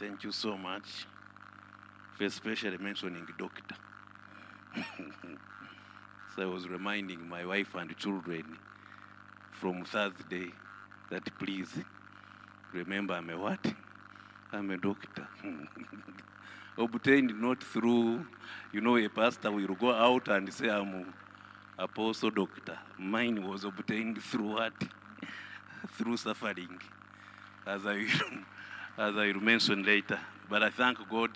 Thank you so much for especially mentioning doctor. so I was reminding my wife and children from Thursday that please remember I'm a what? I'm a doctor. Obtained not through, you know, a pastor will go out and say I'm apostle doctor. Mine was obtained through what? through suffering, as I as I will mention later. But I thank God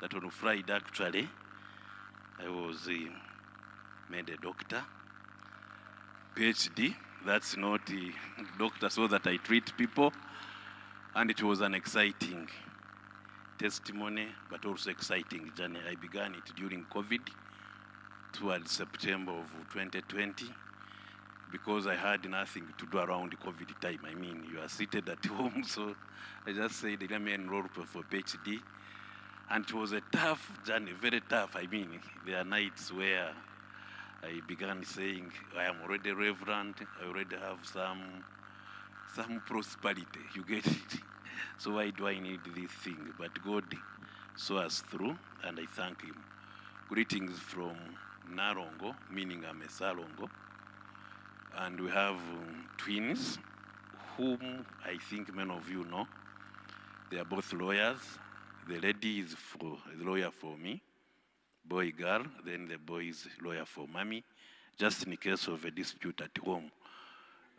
that on Friday actually I was uh, made a doctor, PhD. That's not a doctor so that I treat people, and it was an exciting testimony, but also exciting journey. I began it during COVID towards September of 2020 because I had nothing to do around the COVID time. I mean, you are seated at home, so I just said, let me enroll for PhD. And it was a tough journey, very tough. I mean, there are nights where I began saying, I am already reverend, I already have some, some prosperity, you get it? So why do I need this thing? But God saw us through, and I thank Him. Greetings from Nalongo, meaning I'm a Salongo. And we have um, twins, whom I think many of you know. They are both lawyers. The lady is for, lawyer for me, boy, girl. Then the boy is lawyer for mommy, just in case of a dispute at home.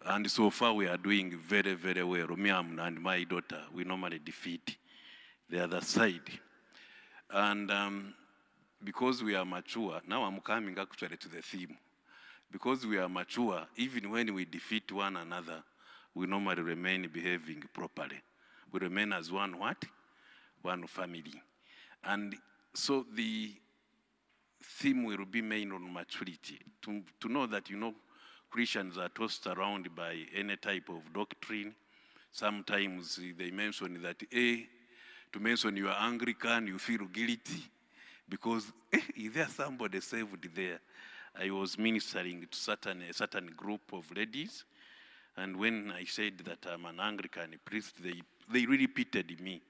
And so far, we are doing very, very well. Me and my daughter, we normally defeat the other side. And um, because we are mature, now I'm coming actually to the theme. Because we are mature, even when we defeat one another, we normally remain behaving properly. We remain as one what? One family. And so the theme will be main on maturity. To, to know that, you know, Christians are tossed around by any type of doctrine. Sometimes they mention that, eh, to mention you are Anglican, you feel guilty because eh, is there somebody saved there? I was ministering to certain, a certain group of ladies, and when I said that I'm an Anglican priest, they, they really pitied me,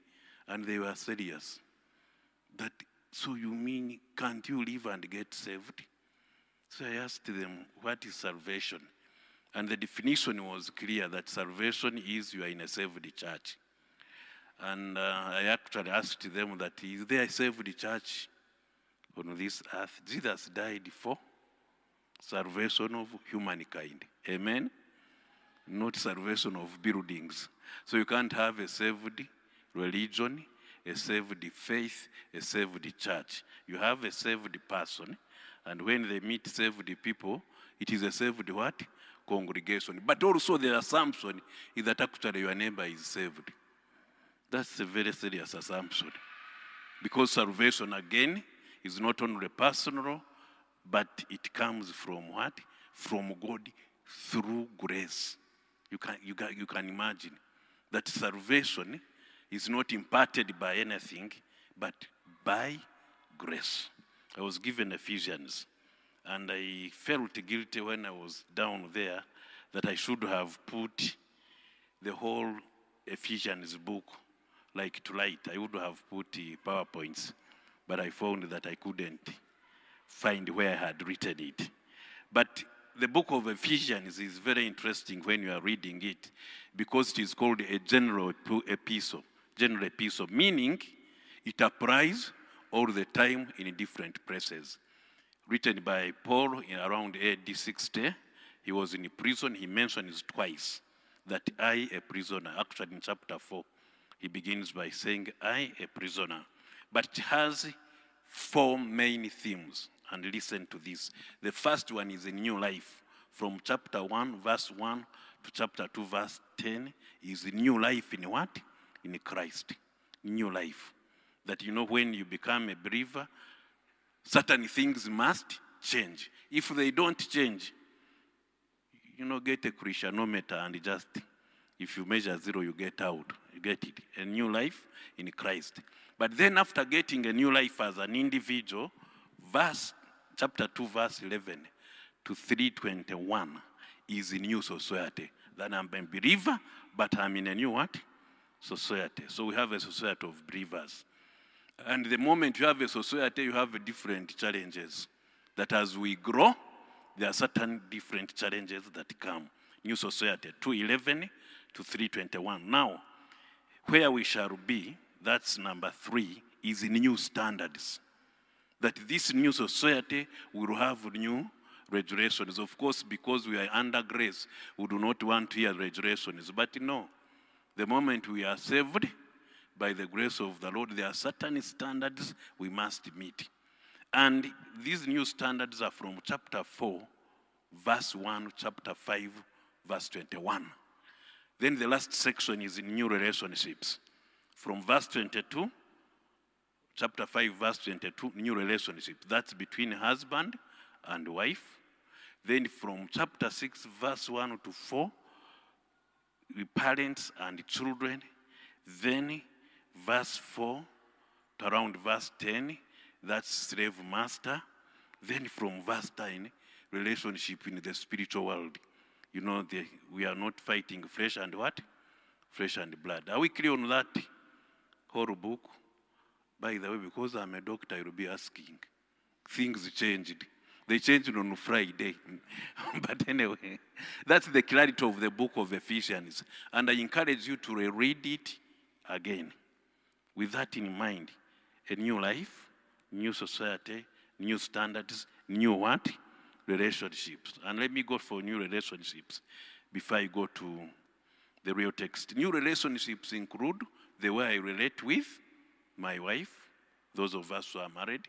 and they were serious. That, so you mean, can't you live and get saved? So I asked them, what is salvation? And the definition was clear that salvation is you are in a saved church. And uh, I actually asked them that, is there a saved church on this earth? Jesus died for salvation of humankind. Amen? Not salvation of buildings. So you can't have a saved religion, a saved faith, a saved church. You have a saved person, and when they meet saved people, it is a saved what? Congregation. But also the assumption is that actually your neighbor is saved. That's a very serious assumption. Because salvation, again, is not only personal, but it comes from what? From God through grace. You can, you can, you can imagine that salvation is not imparted by anything, but by grace. I was given Ephesians, and I felt guilty when I was down there that I should have put the whole Ephesians book like to light. I would have put uh, PowerPoints, but I found that I couldn't find where I had written it. But the book of Ephesians is very interesting when you are reading it because it is called a general epistle, general epistle, meaning it applies all the time in different places. Written by Paul in around AD 60, he was in prison. He mentions twice that I, a prisoner. Actually, in chapter 4, he begins by saying, I, a prisoner. But it has four main themes. And listen to this. The first one is a new life. From chapter 1, verse 1 to chapter 2, verse 10, is a new life in what? In Christ. New life. That you know, when you become a believer, certain things must change. If they don't change, you know, get a Christianometer and just, if you measure zero, you get out. You get it. A new life in Christ. But then after getting a new life as an individual, verse chapter 2, verse 11 to 321 is a new society. That I'm a believer, but I'm in a new what? society. So we have a society of believers. And the moment you have a society, you have different challenges. That as we grow, there are certain different challenges that come. New society, 211 to 321. Now, where we shall be, that's number three, is in new standards. That this new society will have new regulations. Of course, because we are under grace, we do not want to hear regulations. But no, the moment we are saved by the grace of the Lord, there are certain standards we must meet. And these new standards are from chapter 4, verse 1, chapter 5, verse 21. Then the last section is in new relationships. From verse 22, chapter 5, verse 22, new relationship. That's between husband and wife. Then from chapter 6, verse 1 to 4, with parents and children. Then verse 4 to around verse 10, that's slave master. Then from verse 10, relationship in the spiritual world. You know, the, we are not fighting flesh and what? Flesh and blood. Are we clear on that whole book? By the way, because I'm a doctor, will be asking. Things changed. They changed on Friday. but anyway, that's the clarity of the book of Ephesians. And I encourage you to reread it again. With that in mind, a new life, new society, new standards, new what? Relationships. And let me go for new relationships before I go to the real text. New relationships include the way I relate with my wife, those of us who are married,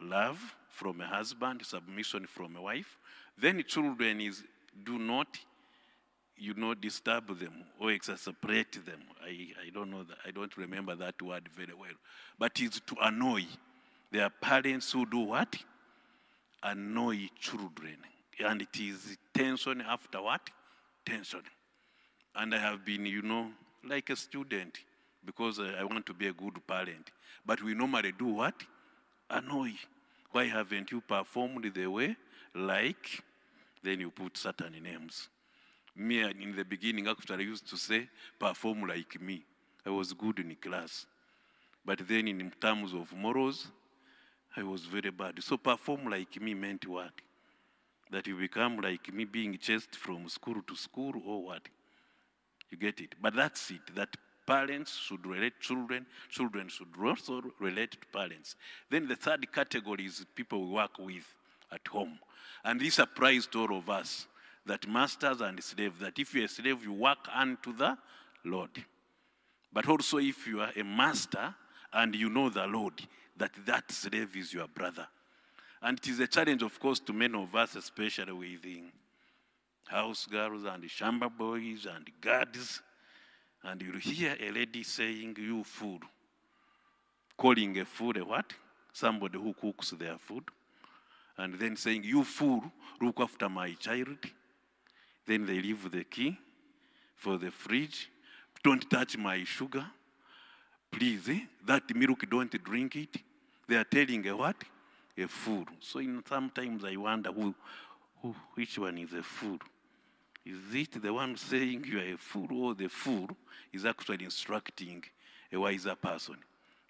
love from a husband, submission from a wife. Then children is do not, you know, disturb them or exacerbate them. I, I don't know that, I don't remember that word very well. But it's to annoy. There are parents who do what? Annoy children. And it is tension after what? Tension. And I have been, you know, like a student because uh, I want to be a good parent. But we normally do what? Annoy. Why haven't you performed the way like? Then you put certain names. Me, in the beginning, actually, I used to say, perform like me. I was good in class. But then, in terms of morals, I was very bad. So, perform like me meant what? That you become like me, being chased from school to school, or what? You get it? But that's it. That parents should relate children, children should also relate to parents. Then the third category is people we work with at home. And this applies to all of us that masters and slaves, that if you're a slave, you work unto the Lord. But also, if you are a master and you know the Lord, that that slave is your brother. And it is a challenge, of course, to many of us, especially within house girls and shamba boys and guards. And you hear a lady saying, You fool. Calling a fool a what? Somebody who cooks their food. And then saying, You fool, look after my child. Then they leave the key for the fridge. Don't touch my sugar. Please, eh? that milk, don't drink it. They are telling a what? A fool. So in, sometimes I wonder who, who, which one is a fool. Is it the one saying you are a fool or the fool is actually instructing a wiser person?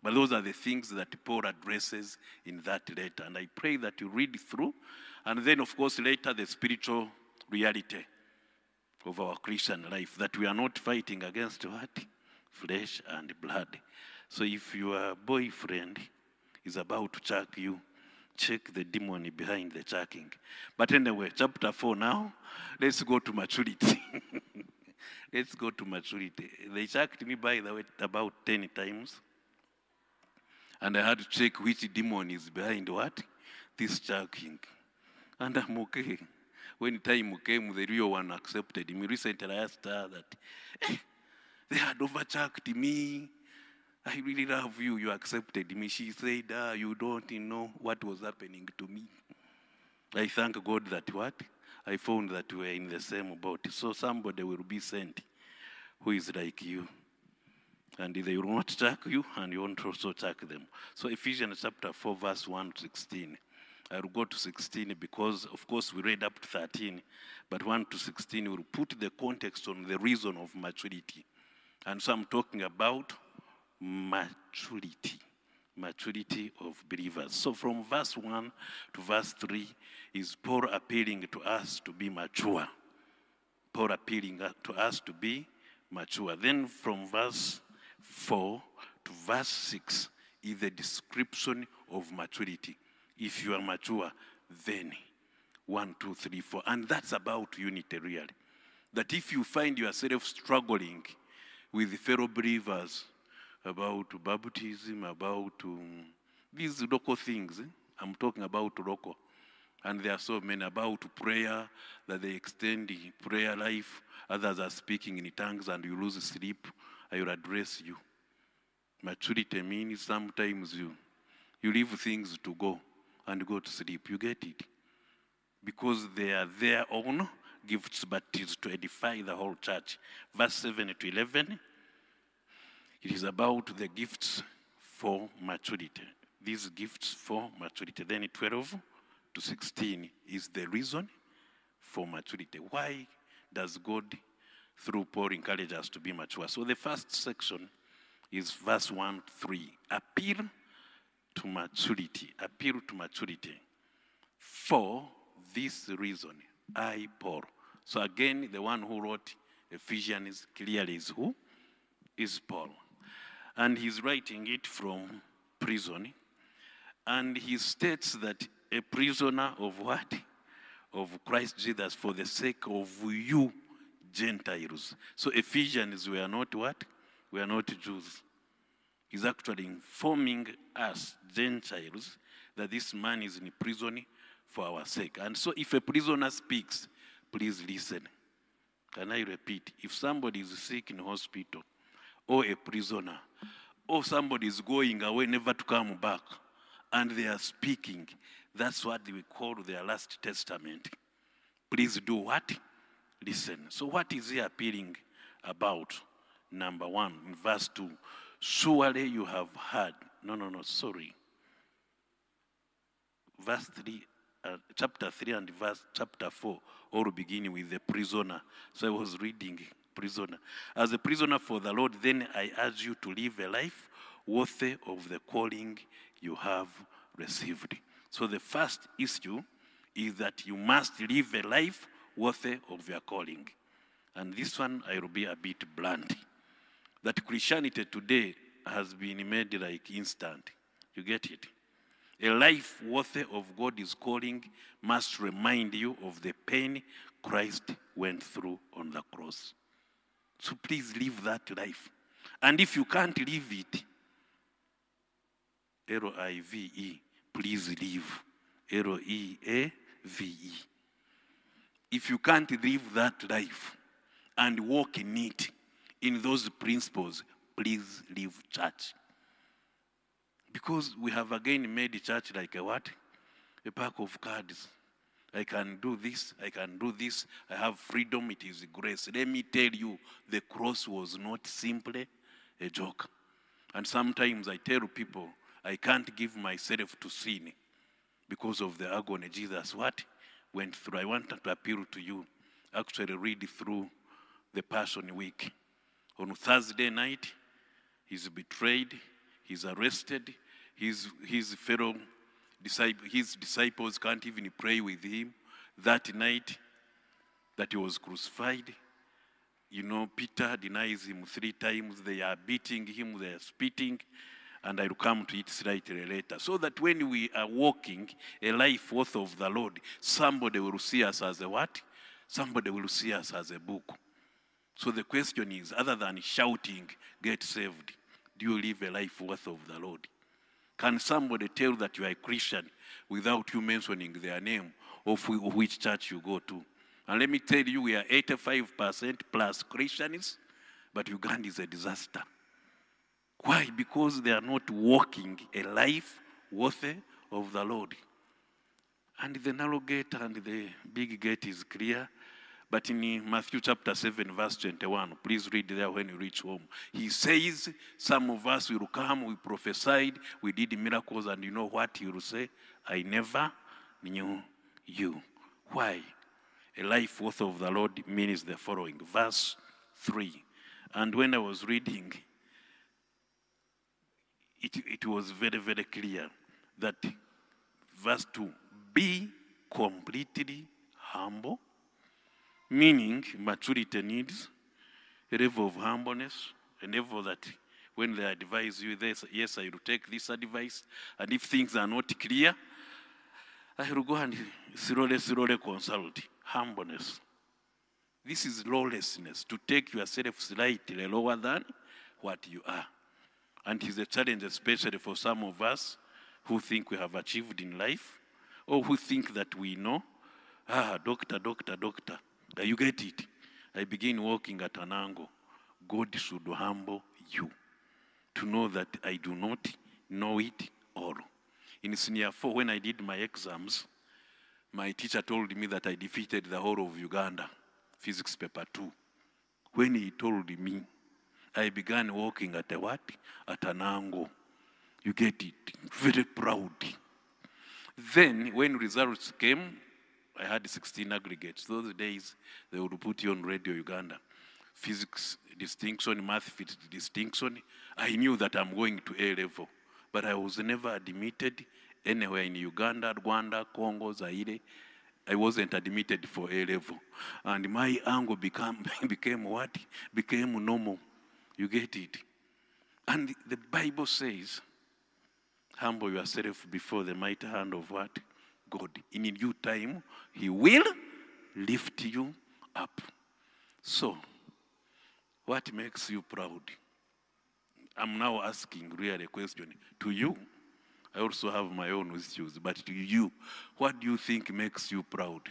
But those are the things that Paul addresses in that letter. And I pray that you read through. And then, of course, later the spiritual reality of our Christian life that we are not fighting against what? Flesh and blood. So if your boyfriend is about to chuck you, check the demon behind the chucking. But anyway, chapter 4 now, let's go to maturity. let's go to maturity. They chucked me, by the way, about 10 times. And I had to check which demon is behind what? This chucking. And I'm okay. When time came, the real one accepted me. Recently, I asked her that, eh, they had overchucked me. I really love you. You accepted me. She said, ah, You don't know what was happening to me. I thank God that what? I found that we're in the same boat. So somebody will be sent who is like you. And they will not attack you, and you won't also attack them. So Ephesians chapter 4, verse 1 to 16. I will go to 16 because, of course, we read up to 13, but 1 to 16 will put the context on the reason of maturity. And so I'm talking about maturity, maturity of believers. So from verse 1 to verse 3 is Paul appealing to us to be mature. Paul appealing to us to be mature. Then from verse 4 to verse 6 is the description of maturity. If you are mature, then one, two, three, four. And that's about unity, really. That if you find yourself struggling with fellow believers about baptism, about um, these local things, eh? I'm talking about local. And there are so many about prayer that they extend the prayer life. Others are speaking in tongues and you lose sleep. I will address you. Maturity means sometimes you, you leave things to go and go to sleep. You get it? Because they are their own gifts, but it is to edify the whole church. Verse 7 to 11, it is about the gifts for maturity. These gifts for maturity. Then 12 to 16 is the reason for maturity. Why does God, through Paul, encourage us to be mature? So the first section is verse 1 to 3. Appeal to maturity. Appeal to maturity. For this reason, I, Paul. So again, the one who wrote Ephesians clearly is who? Is Paul. And he's writing it from prison. And he states that a prisoner of what? Of Christ Jesus for the sake of you Gentiles. So Ephesians were not what? We are not Jews. He's actually informing us, Gentiles, that this man is in prison for our sake. And so if a prisoner speaks, please listen. Can I repeat? If somebody is sick in hospital, or a prisoner, or somebody is going away never to come back, and they are speaking, that's what we call their last testament. Please do what? Listen. So, what is he appealing about? Number one, verse 2. Surely you have heard. No, no, no, sorry. Verse 3, uh, chapter 3 and verse chapter 4, all beginning with the prisoner. So I was reading prisoner. As a prisoner for the Lord, then I urge you to live a life worthy of the calling you have received. So the first issue is that you must live a life worthy of your calling. And this one I will be a bit blunt. That Christianity today has been made like instant. You get it? A life worthy of God's calling must remind you of the pain Christ went through on the cross. So please live that life. And if you can't live it, L I V E, please live. L E A V E. If you can't live that life and walk in it, in those principles, please leave church. Because we have again made church like a what? A pack of cards. I can do this, I can do this, I have freedom, it is grace. Let me tell you, the cross was not simply a joke. And sometimes I tell people, I can't give myself to sin because of the agony Jesus what went through. I want to appeal to you. Actually, read through the Passion Week. On Thursday night, he's betrayed, he's arrested, his, his fellow his disciples can't even pray with him. That night that he was crucified, you know, Peter denies him three times. They are beating him, they are spitting, and I will come to it slightly later. So that when we are walking a life worth of the Lord, somebody will see us as a what? Somebody will see us as a book. So the question is, other than shouting, get saved, do you live a life worth of the Lord? Can somebody tell that you are a Christian without you mentioning their name of which church you go to? And let me tell you, we are 85% plus Christians, but Uganda is a disaster. Why? Because they are not walking a life worthy of the Lord. And the narrow gate and the big gate is clear. But in Matthew chapter 7, verse 21, please read there when you reach home. He says, Some of us will come, we prophesied, we did miracles, and you know what he will say? I never knew you. Why? A life worth of the Lord means the following. Verse 3 And when I was reading, it, it was very, very clear that verse 2 be completely humble, meaning maturity needs a level of humbleness, a level that when they advise you, this, yes, I will take this advice, and if things are not clear, I will go and slowly, slowly consult. Humbleness. This is lawlessness, to take yourself slightly lower than what you are. And it's a challenge, especially for some of us who think we have achieved in life or who think that we know. Ah, doctor, doctor, doctor. You get it. I begin walking at an angle. God should humble you to know that I do not know it all. In senior four, when I did my exams, my teacher told me that I defeated the whole of Uganda, physics paper two. When he told me, I began walking at a what? At an angle. You get it? Very proud. Then, when results came, I had 16 aggregates. Those days, they would put you on Radio Uganda. Physics distinction, math distinction. I knew that I'm going to A level, but I was never admitted anywhere in Uganda, Rwanda, Congo, Zaire. I wasn't admitted for A level. And my angle became, became what? Became normal. You get it? And the Bible says, humble yourself before the mighty hand of what? God. In due time, He will lift you up. So, what makes you proud? I'm now asking really a question to you. I also have my own issues, but to you, what do you think makes you proud?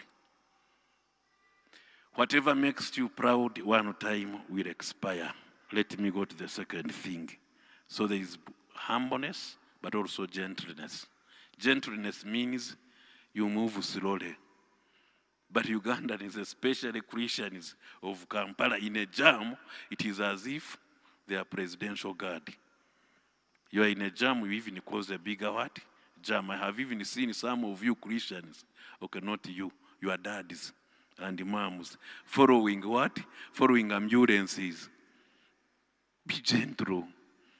Whatever makes you proud one time will expire. Let me go to the second thing. So there is humbleness, but also gentleness. Gentleness means you move slowly. But Ugandans, especially Christians of Kampala, in a jam, it is as if they are presidential guard. You are in a jam, you even cause a bigger what? Jam. I have even seen some of you Christians, okay, not you, your daddies and moms, following what? Following ambulances. Be gentle.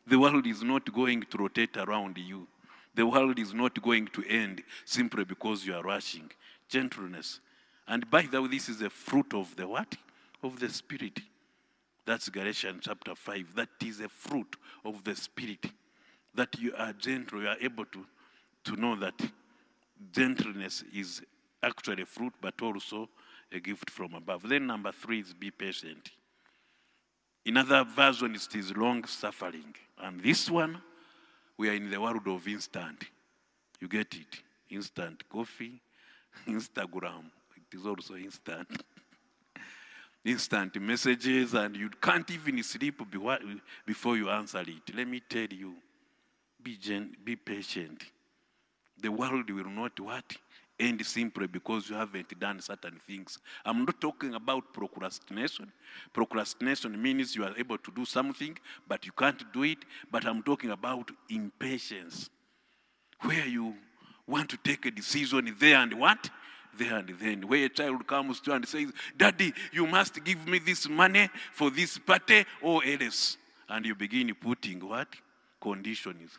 The world is not going to rotate around you. The world is not going to end simply because you are rushing. Gentleness. And by the way, this is a fruit of the what? Of the Spirit. That's Galatians chapter 5. That is a fruit of the Spirit. That you are gentle, you are able to, to know that gentleness is actually a fruit, but also a gift from above. Then number three is be patient. In other versions, it is long suffering. And this one, we are in the world of instant. You get it? Instant coffee, Instagram. It is also instant. instant messages, and you can't even sleep before you answer it. Let me tell you, be, gen- be patient. The world will not what? End simply because you haven't done certain things. I'm not talking about procrastination. Procrastination means you are able to do something, but you can't do it. But I'm talking about impatience, where you want to take a decision there and what? There and then. Where a child comes to and says, Daddy, you must give me this money for this party or else. And you begin putting what? Conditions.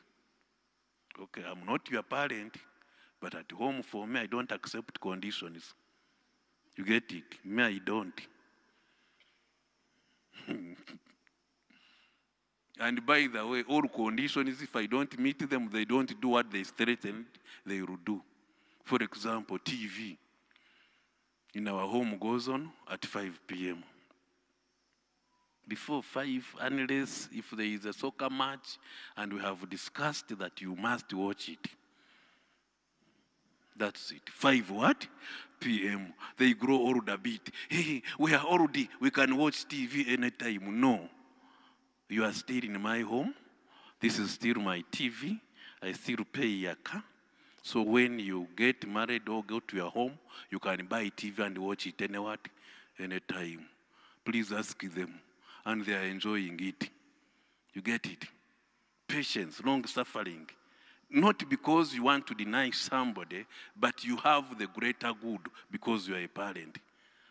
Okay, I'm not your parent, but at home for me, I don't accept conditions. You get it? Me, I don't. and by the way, all conditions, if I don't meet them, they don't do what they threatened they will do. For example, TV in our home goes on at 5 p.m. Before 5, unless if there is a soccer match and we have discussed that you must watch it. That's it. 5 what? p.m. They grow old a bit. Hey, we are old. We can watch TV anytime. No. You are still in my home. This is still my TV. I still pay car. So when you get married or go to your home, you can buy TV and watch it anywhere, anytime. Please ask them. And they are enjoying it. You get it? Patience, long suffering. Not because you want to deny somebody, but you have the greater good because you are a parent.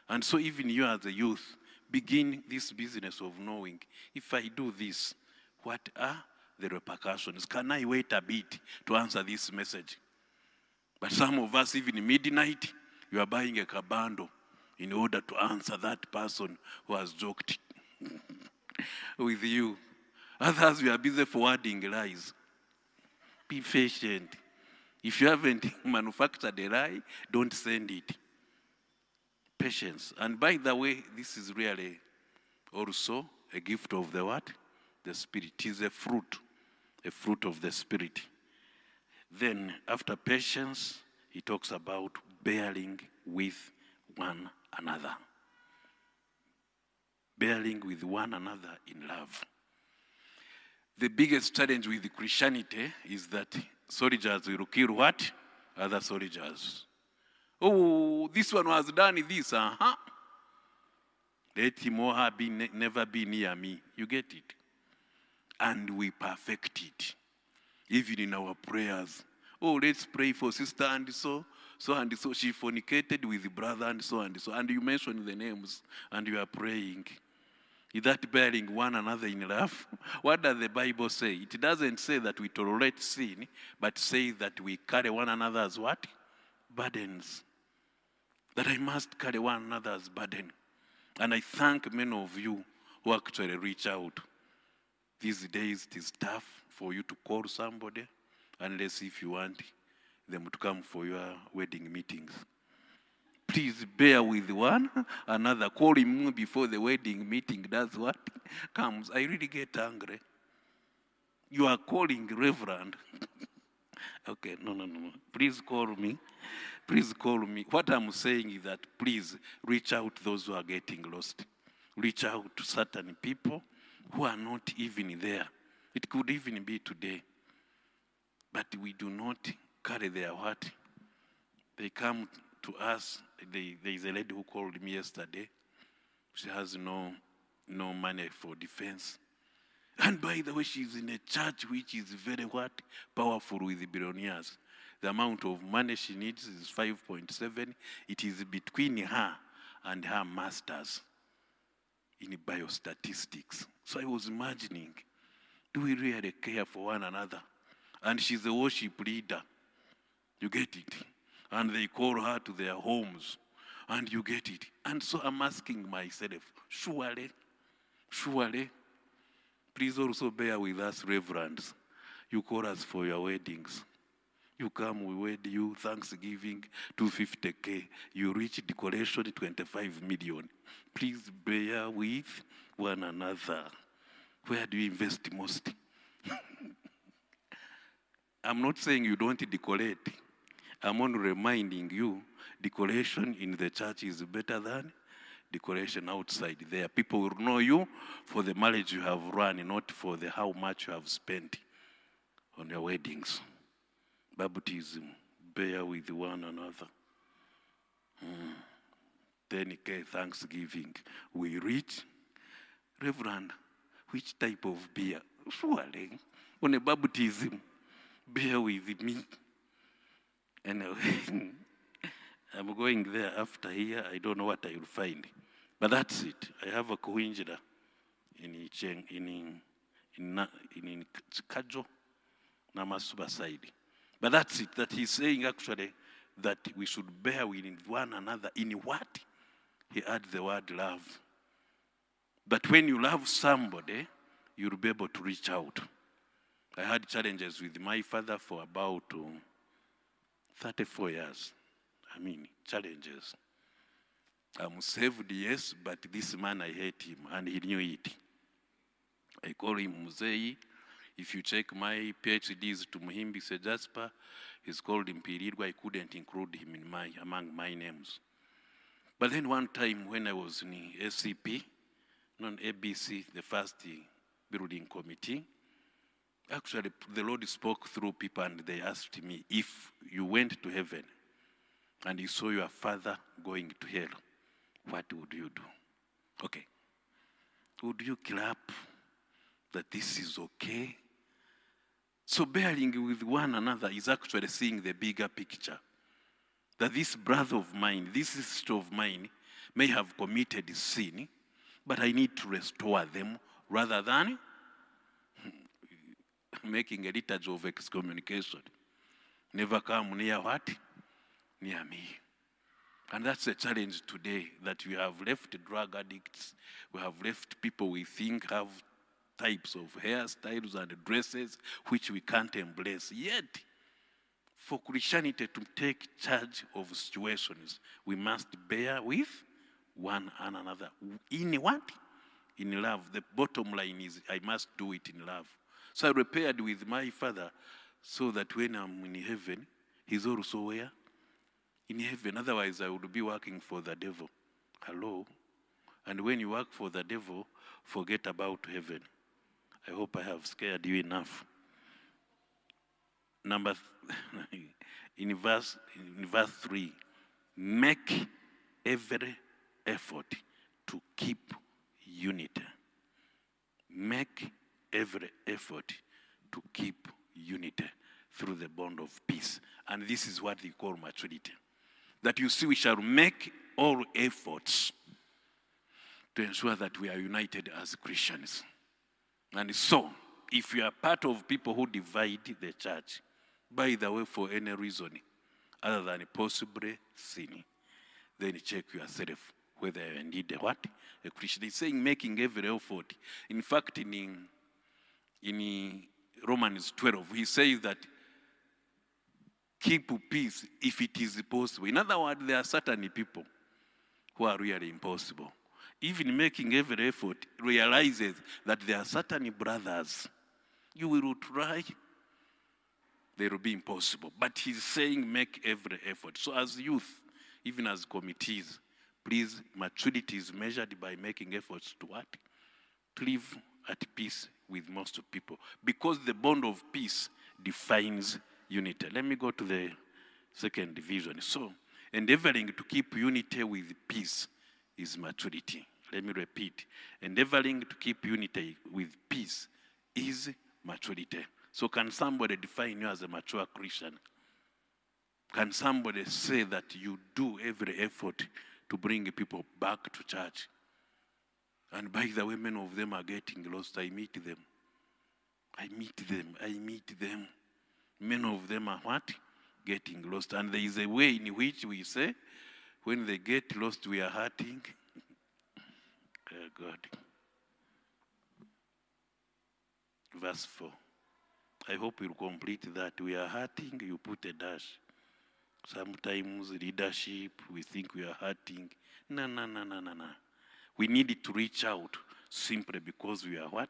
And so even you as a youth, begin this business of knowing if I do this, what are the repercussions? Can I wait a bit to answer this message? But some of us, even midnight, you are buying a cabando in order to answer that person who has joked with you. Others, we are busy forwarding lies. Be patient. If you haven't manufactured a lie, don't send it. Patience. And by the way, this is really also a gift of the what? The Spirit. It is a fruit, a fruit of the Spirit. Then, after patience, he talks about bearing with one another. Bearing with one another in love. The biggest challenge with Christianity is that soldiers will kill what? Other soldiers. Oh, this one was done this, uh-huh. Let him or her be, ne- never be near me. You get it? And we perfect it. Even in our prayers. Oh, let's pray for sister and so, so and so. She fornicated with brother and so and so. And you mention the names and you are praying. That bearing one another in love? What does the Bible say? It doesn't say that we tolerate sin, but says that we carry one another's what? Burdens. That I must carry one another's burden. And I thank many of you who actually reach out. These days it is tough for you to call somebody unless if you want them to come for your wedding meetings. Please bear with one another. Call him before the wedding meeting does what? Comes. I really get angry. You are calling Reverend. okay, no, no, no, no. Please call me. Please call me. What I'm saying is that please reach out to those who are getting lost. Reach out to certain people who are not even there. It could even be today. But we do not carry their what? They come to us. They, there is a lady who called me yesterday. She has no, no money for defense. And by the way, she's in a church which is very what? Powerful with billionaires. The amount of money she needs is 5.7. It is between her and her masters in biostatistics. So I was imagining, do we really care for one another? And she's a worship leader. You get it? And they call her to their homes. And you get it. And so I'm asking myself, surely, surely, please also bear with us, reverends. You call us for your weddings. You come, we wed you, Thanksgiving, 250K. You reach decoration, 25 million. Please bear with one another. Where do you invest most? I'm not saying you don't decorate. I'm only reminding you decoration in the church is better than decoration outside there. People will know you for the marriage you have run, not for the how much you have spent on your weddings. Baptism, bear with one another. Mm. 10K Thanksgiving. We reach. Reverend, which type of beer? Surely, on a baptism, bear with me. Anyway, I'm going there after here. I don't know what I will find. But that's it. I have a coinjida in Icheng, in, in, in, in Kajo, Namasuba side. But that's it, that he's saying actually that we should bear with one another in what? He adds the word love. But when you love somebody, you'll be able to reach out. I had challenges with my father for about uh, 34 years. I mean, challenges. I'm saved, yes, but this man, I hate him, and he knew it. I call him Muzei. If you check my PhDs Tumuhimbise Jasper, he's called Impirirwa. I couldn't include him in my, among my names. But then one time when I was in SCP, non ABC, the first building committee, actually the Lord spoke through people and they asked me, if you went to heaven and you saw your father going to hell, what would you do? Okay. Would you clap that this is okay? So bearing with one another is actually seeing the bigger picture. That this brother of mine, this sister of mine, may have committed sin, But I need to restore them rather than making a liturgy of excommunication. Never come near what? Near me. And that's the challenge today that we have left drug addicts, we have left people we think have types of hairstyles and dresses which we can't embrace. Yet, for Christianity to take charge of situations, we must bear with one another. In what? In love. The bottom line is I must do it in love. So I repaired with my father so that when I'm in heaven, he's also where? In heaven. Otherwise, I would be working for the devil. Hello? And when you work for the devil, forget about heaven. I hope I have scared you enough. Number in verse in verse 3 make every effort to keep unity make every effort to keep unity through the bond of peace and this is what they call maturity that you see we shall make all efforts to ensure that we are united as christians and so, if you are part of people who divide the church, by the way, for any reason other than possibly sin, then check yourself whether you a what? A Christian. It's saying making every effort. In fact, in, in Romans 12, he says that keep peace if it is possible. In other words, there are certain people who are really impossible even making every effort, realizes that there are certain brothers. You will try, they will be impossible. But he's saying make every effort. So, as youth, even as committees, please, maturity is measured by making efforts to what? To live at peace with most of people. Because the bond of peace defines unity. Let me go to the second division. So, endeavoring to keep unity with peace is maturity. Let me repeat. Endeavoring to keep unity with peace is maturity. So, can somebody define you as a mature Christian? Can somebody say that you do every effort to bring people back to church? And by the way, many of them are getting lost. I meet them. I meet them. I meet them. Many of them are what? Getting lost. And there is a way in which we say, when they get lost, we are hurting. Oh, God. Verse 4. I hope you'll complete that. We are hurting, you put a dash. Sometimes leadership, we think we are hurting. No, no, no, no, no, no. We need to reach out simply because we are what?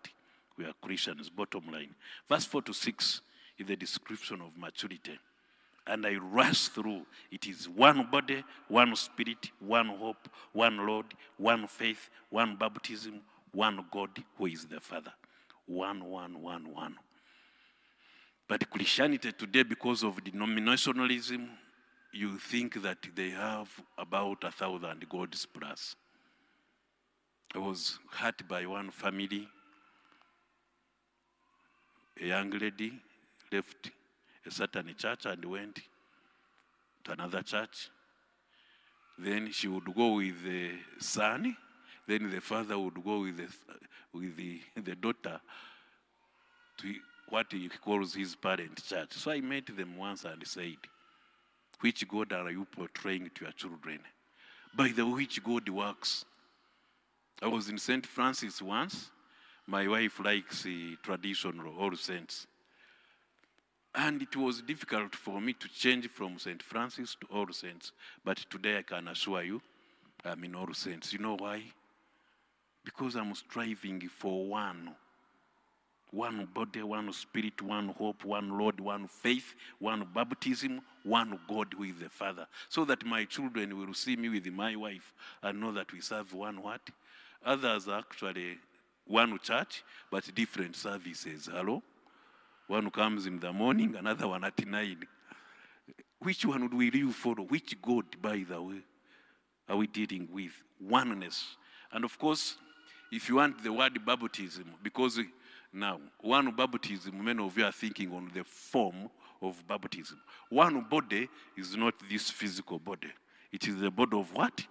We are Christians, bottom line. Verse 4 to 6 is the description of maturity. And I rush through. It is one body, one spirit, one hope, one Lord, one faith, one baptism, one God who is the Father. One, one, one, one. But Christianity today, because of denominationalism, you think that they have about a thousand gods plus. I was hurt by one family. A young lady left a certain church and went to another church. Then she would go with the son. Then the father would go with the, with the, the daughter to what he calls his parent church. So I met them once and said, Which God are you portraying to your children? By the which God works. I was in St. Francis once. My wife likes uh, the traditional All Saints. And it was difficult for me to change from St. Francis to All Saints. But today I can assure you, I'm in All Saints. You know why? Because I'm striving for one. One body, one spirit, one hope, one Lord, one faith, one baptism, one God with the Father. So that my children will see me with my wife and know that we serve one what? Others are actually one church, but different services. Hello? One comes in the morning, another one at nine. Which one we really follow? Which God, by the way, are we dealing with? Oneness. And of course, if you want the word baptism, because now, one baptism, many of you are thinking on the form of baptism. One body is not this physical body. It is the body of what?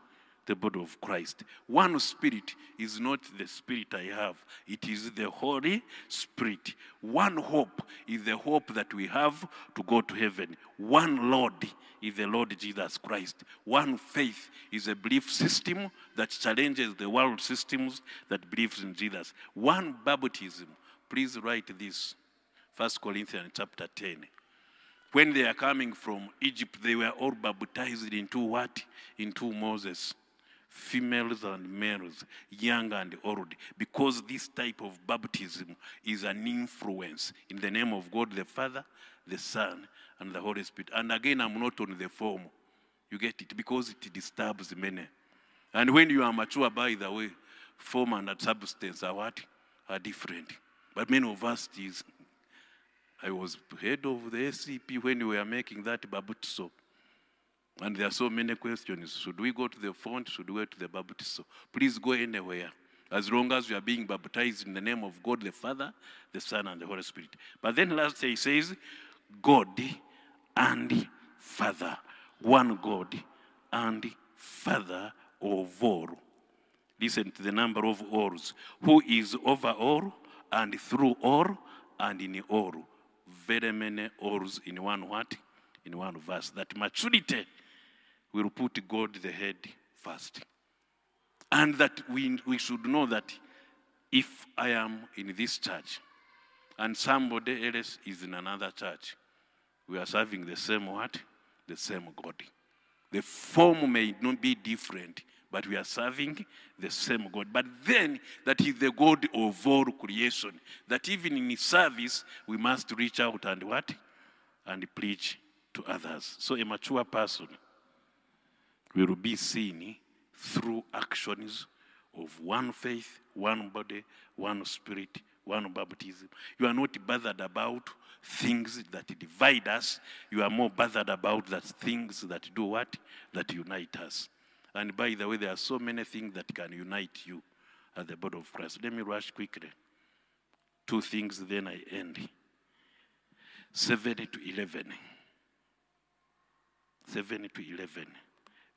The body of Christ. One spirit is not the spirit I have, it is the Holy Spirit. One hope is the hope that we have to go to heaven. One Lord is the Lord Jesus Christ. One faith is a belief system that challenges the world systems that believes in Jesus. One baptism. Please write this. 1 Corinthians chapter 10 when they are coming from Egypt, they were all baptized into what? Into Moses. Females and males, young and old, because this type of baptism is an influence in the name of God the Father, the Son, and the Holy Spirit. And again, I'm not on the form. You get it? Because it disturbs many. And when you are mature, by the way, form and substance are what? Are different. But many of us is I was head of the SCP when we were making that babutiso. And there are so many questions. Should we go to the font? Should we go to the babutiso? Please go anywhere. As long as you are being baptized in the name of God the Father, the Son, and the Holy Spirit. But then last he says, God and Father. One God and Father of all. Listen to the number of alls. Who is over all and through all and in all very many alls in one what? In one verse. That maturity will put God the head first. And that we, we should know that if I am in this church and somebody else is in another church, we are serving the same what? The same God. The form may not be different, but we are serving the same God. But then, that is the God of all creation. That even in his service, we must reach out and what? And preach to others. So a mature person will be seen through actions of one faith, one body, one spirit, one baptism. You are not bothered about things that divide us. You are more bothered about the things that do what? That unite us. And by the way, there are so many things that can unite you at the body of Christ. Let me rush quickly. Two things, then I end. 7 to 11. 7 to 11.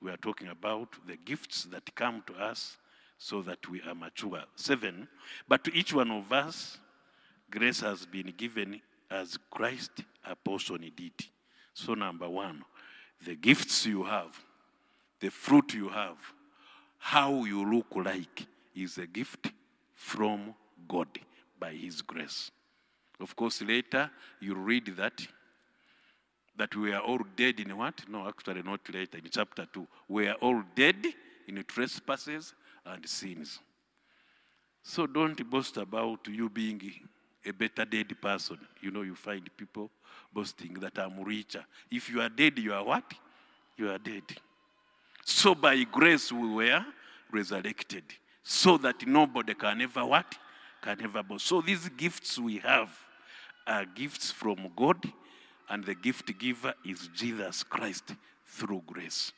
We are talking about the gifts that come to us so that we are mature. 7. But to each one of us, grace has been given as Christ apportioned it. So, number one, the gifts you have the fruit you have, how you look like, is a gift from God by His grace. Of course, later you read that that we are all dead in what? No, actually not later, in chapter 2. We are all dead in trespasses and sins. So don't boast about you being a better dead person. You know, you find people boasting that I'm richer. If you are dead, you are what? You are dead. So by grace we were resurrected, so that nobody can ever what? Can ever boast. So these gifts we have are gifts from God, and the gift giver is Jesus Christ through grace.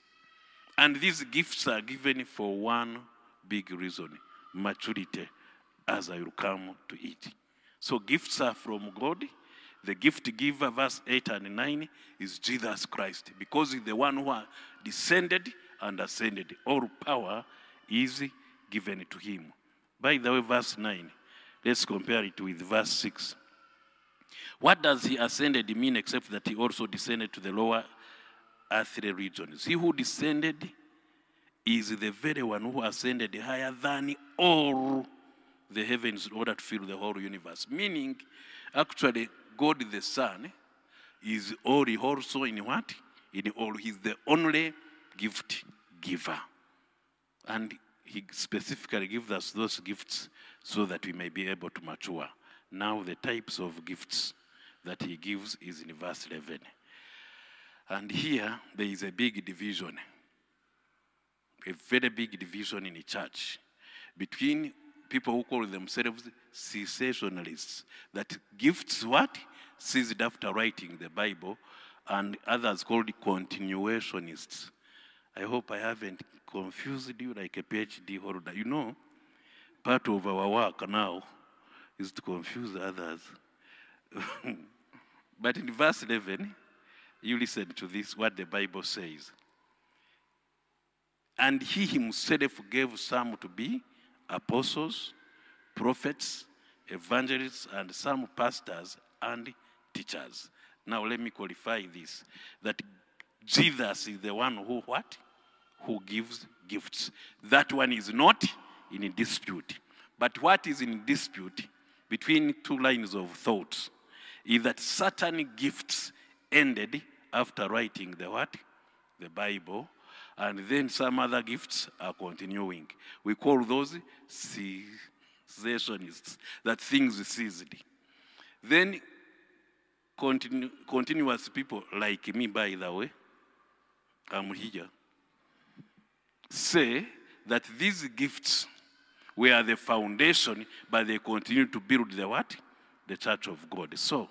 And these gifts are given for one big reason maturity, as I will come to it. So gifts are from God. The gift giver, verse 8 and 9, is Jesus Christ, because he's the one who descended and ascended. All power is given to him. By the way, verse 9, let's compare it with verse 6. What does he ascended mean except that he also descended to the lower earthly regions? He who descended is the very one who ascended higher than all the heavens in order to fill the whole universe. Meaning, actually, God the Son is all also in what? In all. He's the only gift giver. And he specifically gives us those gifts so that we may be able to mature. Now, the types of gifts that he gives is in verse 11. And here, there is a big division, a very big division in the church between people who call themselves cessationalists, that gifts what? Ceased after writing the Bible, and others called continuationists. I hope I haven't confused you like a PhD holder. You know, part of our work now is to confuse others. but in verse 11, you listen to this, what the Bible says. And he himself gave some to be apostles, prophets, evangelists, and some pastors and teachers. Now let me qualify this that Jesus is the one who what? Who gives gifts. That one is not in dispute. But what is in dispute between two lines of thought is that certain gifts ended after writing the what? The Bible. And then some other gifts are continuing. We call those cessationists, that things ceased. Then continu- continuous people like me, by the way, I'm here, say that these gifts were the foundation, but they continue to build the what? The church of God. So,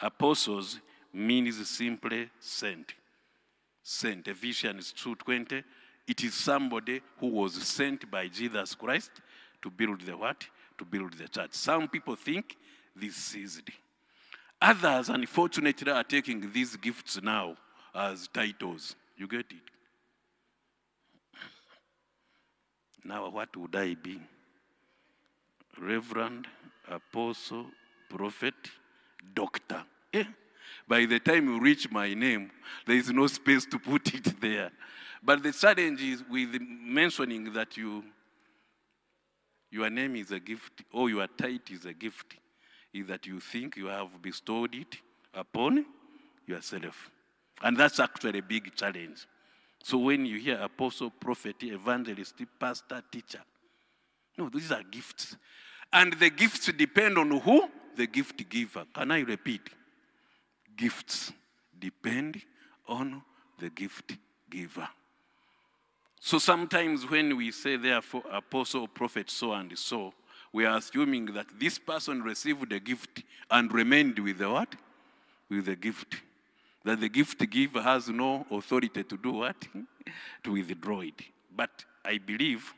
apostles means simply sent. Sent. Ephesians 2.20, it is somebody who was sent by Jesus Christ to build the what? To build the church. Some people think this is it. Others, unfortunately, are taking these gifts now as titles. You get it? Now, what would I be? Reverend, apostle, prophet, doctor. Eh? By the time you reach my name, there is no space to put it there. But the challenge is with mentioning that you, your name is a gift or your title is a gift, is that you think you have bestowed it upon yourself. And that's actually a big challenge. So when you hear apostle, prophet, evangelist, pastor, teacher, no, these are gifts. And the gifts depend on who? The gift giver. Can I repeat? Gifts depend on the gift giver. So sometimes when we say, therefore, apostle, prophet, so and so, we are assuming that this person received a gift and remained with the what? With the gift. That the gift giver has no authority to do what? to withdraw it. But I believe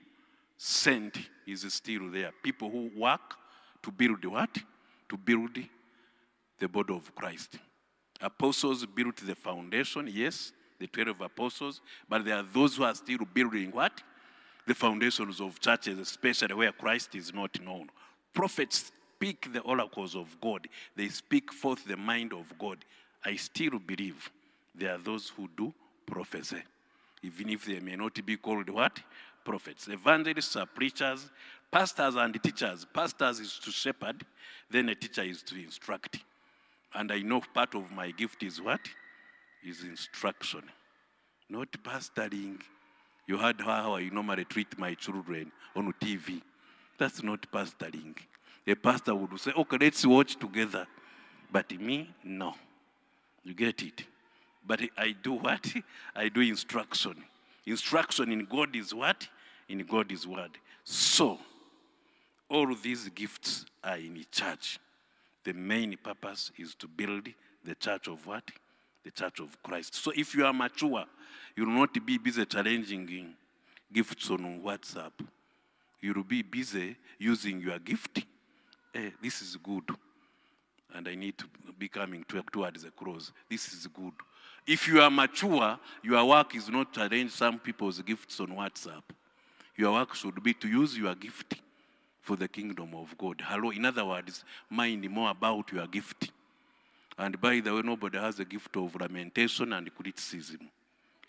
sent is still there. People who work to build what? To build the body of Christ. Apostles built the foundation, yes, the 12 apostles, but there are those who are still building what? The foundations of churches, especially where Christ is not known. Prophets speak the oracles of God, they speak forth the mind of God. I still believe there are those who do prophecy, even if they may not be called what? Prophets. Evangelists are preachers, pastors and teachers. Pastors is to shepherd, then a teacher is to instruct. And I know part of my gift is what? Is instruction, not pastoring. You heard how I normally treat my children on TV. That's not pastoring. A pastor would say, okay, let's watch together. But me, no. You get it? But I do what? I do instruction. Instruction in God is what? In God is word. So, all these gifts are in church. The main purpose is to build the church of what? The church of Christ. So if you are mature, you will not be busy challenging gifts on WhatsApp. You will be busy using your gift. Eh, this is good. And I need to be coming to, towards the cross. This is good. If you are mature, your work is not to arrange some people's gifts on WhatsApp. Your work should be to use your gift for the kingdom of God. Hello, in other words, mind more about your gift. And by the way, nobody has a gift of lamentation and criticism.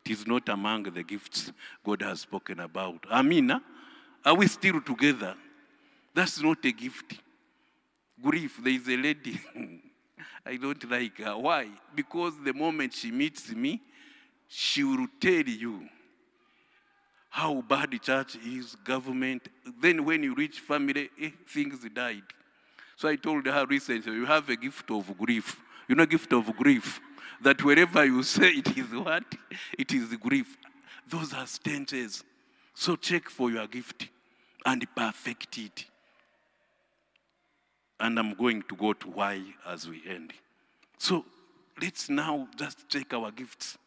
It is not among the gifts God has spoken about. Amina, are we still together? That's not a gift. Grief, there is a lady, I don't like her. Why? Because the moment she meets me, she will tell you how bad church is, government. Then when you reach family, eh, things died. So I told her recently, you have a gift of grief. You know, gift of grief. That wherever you say it is what? It is grief. Those are stenches. So check for your gift and perfect it. And I'm going to go to why as we end. So let's now just check our gifts.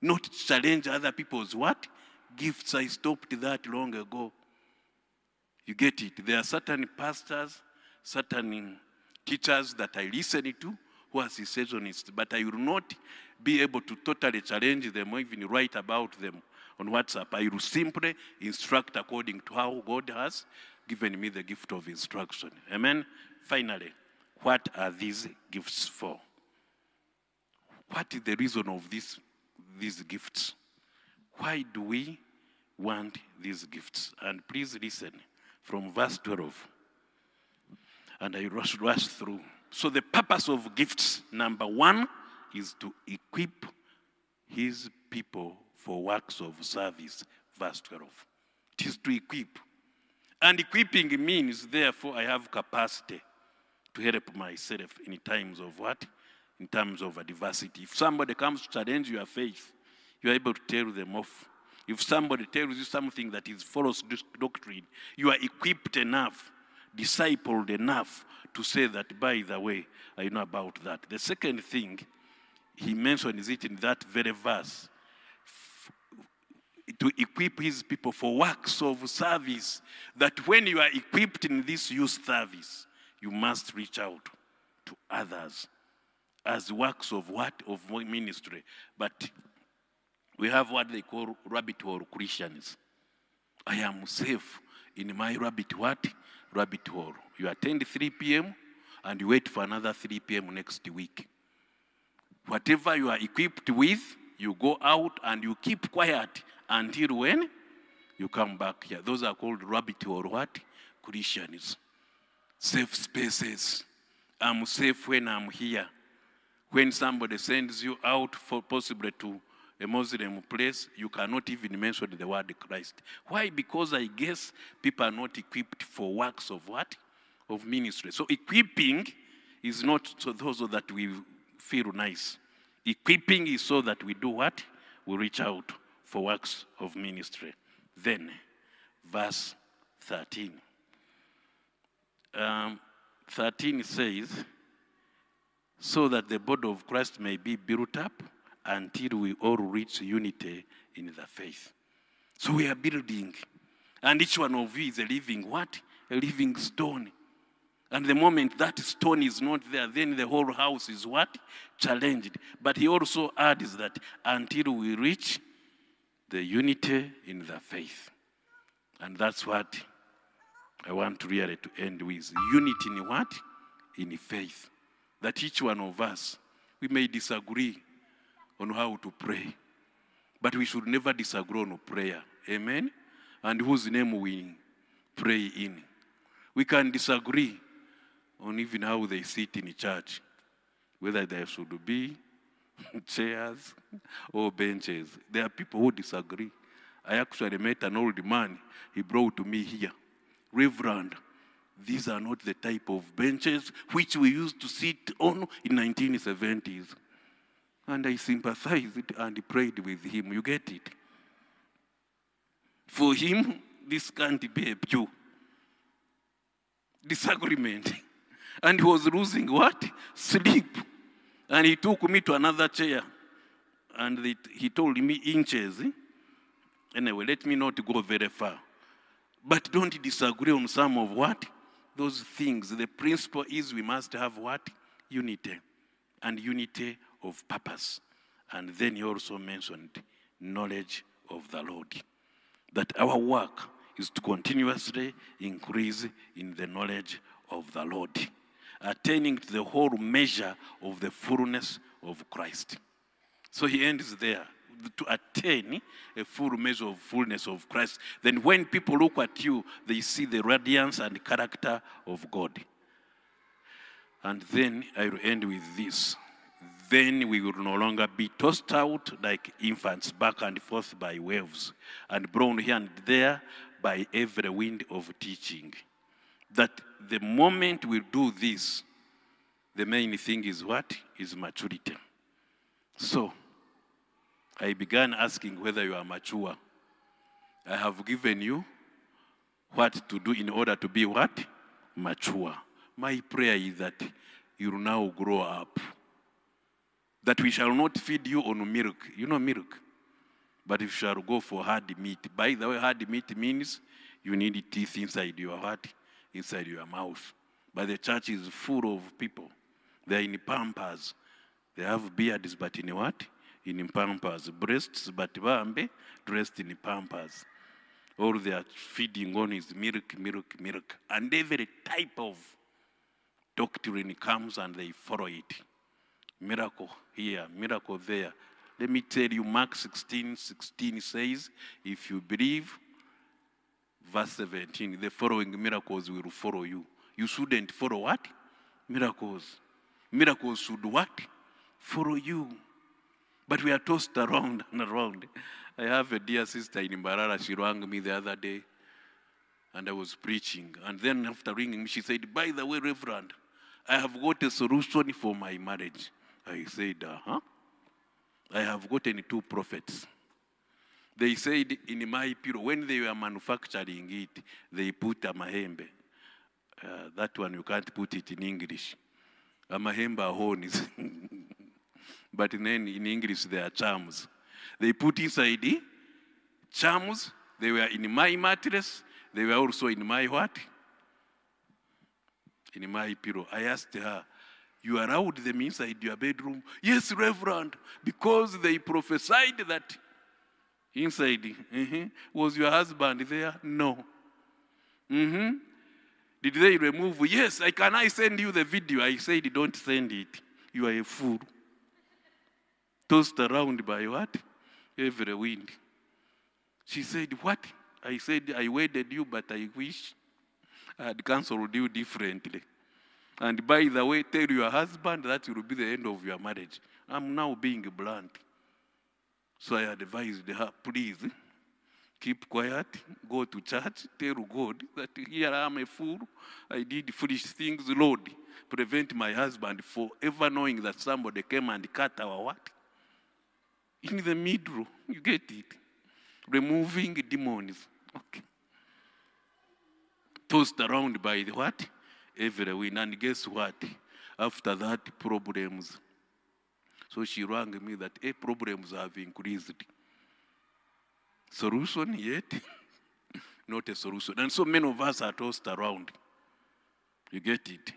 Not challenge other people's what? Gifts. I stopped that long ago. You get it? There are certain pastors, certain teachers that I listen to who are cessationists, but I will not be able to totally challenge them or even write about them on WhatsApp. I will simply instruct according to how God has given me the gift of instruction. Amen. Finally, what are these gifts for? What is the reason of this, these gifts? Why do we want these gifts? And please listen from verse 12. And I rush, rush through. So, the purpose of gifts, number one, is to equip his people for works of service. Verse 12. It is to equip. And equipping means, therefore, I have capacity to help myself in times of what? In terms of adversity. If somebody comes to challenge your faith, you are able to tell them off. If somebody tells you something that is false doctrine, you are equipped enough, discipled enough to say that, by the way, I know about that. The second thing he mentions it in that very verse to equip his people for works of service. That when you are equipped in this youth service, you must reach out to others as works of what? Of ministry. But we have what they call rabbit hole Christians. I am safe in my rabbit what? Rabbit hole. You attend 3 p.m. and you wait for another 3 p.m. next week. Whatever you are equipped with, you go out and you keep quiet until when you come back here. Those are called rabbit hole what? Christians. Safe spaces. I'm safe when I'm here. When somebody sends you out for possibly to a Muslim place, you cannot even mention the word Christ. Why? Because I guess people are not equipped for works of what? Of ministry. So equipping is not so those that we feel nice. Equipping is so that we do what? We reach out for works of ministry. Then, verse 13. Um, 13 says, so that the body of Christ may be built up until we all reach unity in the faith. So we are building. And each one of you is a living what? A living stone. And the moment that stone is not there, then the whole house is what? Challenged. But he also adds that until we reach the unity in the faith. And that's what I want really to end with. Unity in what? In faith. That each one of us, we may disagree on how to pray. But we should never disagree on prayer. Amen? And whose name we pray in. We can disagree on even how they sit in church, whether there should be chairs or benches. There are people who disagree. I actually met an old man, he brought to me here. Reverend, these are not the type of benches which we used to sit on in 1970s. And I sympathized and prayed with him. You get it? For him, this can't be a pew. Disagreement. And he was losing what? Sleep. And he took me to another chair. And he told me inches. Anyway, let me not go very far. But don't disagree on some of what? Those things. The principle is we must have what? Unity. And unity of purpose. And then he also mentioned knowledge of the Lord. That our work is to continuously increase in the knowledge of the Lord, attaining to the whole measure of the fullness of Christ. So he ends there to attain a full measure of fullness of Christ. Then when people look at you, they see the radiance and character of God. And then I will end with this then we will no longer be tossed out like infants back and forth by waves and blown here and there by every wind of teaching. That the moment we do this, the main thing is what? Is maturity. So, I began asking whether you are mature. I have given you what to do in order to be what? Mature. My prayer is that you now grow up that we shall not feed you on milk. You know milk. But you shall go for hard meat. By the way, hard meat means you need teeth inside your heart, inside your mouth. But the church is full of people. They're in pampers. They have beards, but in what? in pampers, breasts, but bambe dressed in pampers. All they are feeding on is milk, milk, milk. And every type of doctrine comes and they follow it. Miracle here, miracle there. Let me tell you, Mark 16, 16 says, if you believe, verse 17, the following miracles will follow you. You shouldn't follow what? Miracles. Miracles should what? Follow you. But we are tossed around and around. I have a dear sister in Mbarara. She rang me the other day and I was preaching. And then after ringing me, she said, By the way, Reverend, I have got a solution for my marriage. I said, Uh huh. I have gotten two prophets. They said in my pillow, when they were manufacturing it, they put a mahembe. Uh, that one you can't put it in English. A mahembe horns. but then in English they are charms. They put inside the charms. They were in my mattress. They were also in my what? In my pillow. I asked her, you allowed them inside your bedroom? Yes, Reverend, because they prophesied that inside mhm, was your husband there? No. hmm Did they remove? Yes, I can I send you the video? I said, don't send it. You are a fool. Tossed around by what? Every wind. She said, What? I said, I wedded you, but I wish I had counseled you differently. And by the way, tell your husband that will be the end of your marriage. I'm now being blunt. So I advised her, please keep quiet, go to church, tell God that here I am a fool. I did foolish things, Lord. Prevent my husband for ever knowing that somebody came and cut our what? In the middle. You get it? Removing demons. Okay. Tossed around by the what? Every wind. And guess what? After that, problems. So she rang me that hey, problems have increased. Solution yet? Not a solution. And so many of us are tossed around. You get it?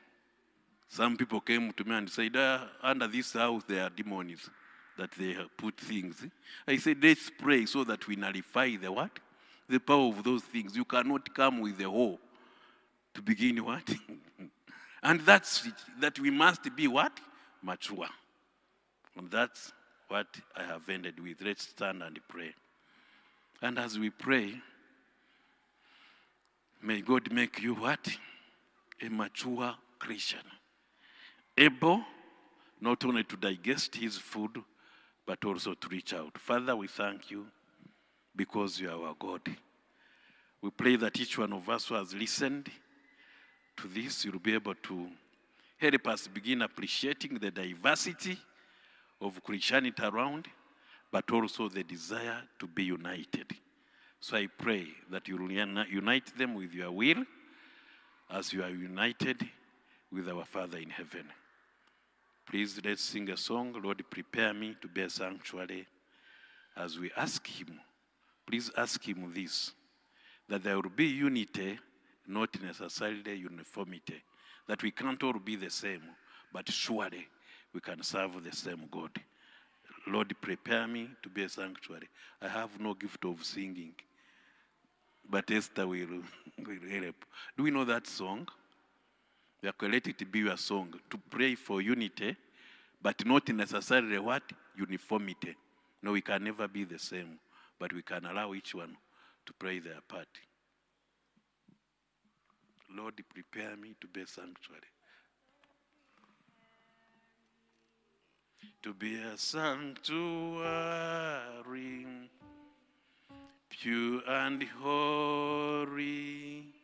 Some people came to me and said, ah, under this house there are demons that they put things. I said, let's pray so that we nullify the what? The power of those things. You cannot come with the hoe to begin what? and that's it, that we must be what? Mature. And that's what I have ended with. Let's stand and pray. And as we pray, may God make you what? A mature Christian. Able not only to digest his food, but also to reach out. Father, we thank you because you are our God. We pray that each one of us who has listened to this, you'll be able to help us begin appreciating the diversity of Christianity around, but also the desire to be united. So I pray that you will unite them with your will as you are united with our Father in heaven. Please let's sing a song. Lord, prepare me to be a sanctuary as we ask Him. Please ask Him this that there will be unity, not necessarily uniformity. That we can't all be the same, but surely we can serve the same God. Lord, prepare me to be a sanctuary. I have no gift of singing, but Esther will, will help. Do we know that song? We are collected to be your song, to pray for unity, but not necessarily what? Uniformity. No, we can never be the same, but we can allow each one to play their part. Lord, prepare me to be a sanctuary. To be a sanctuary, pure and holy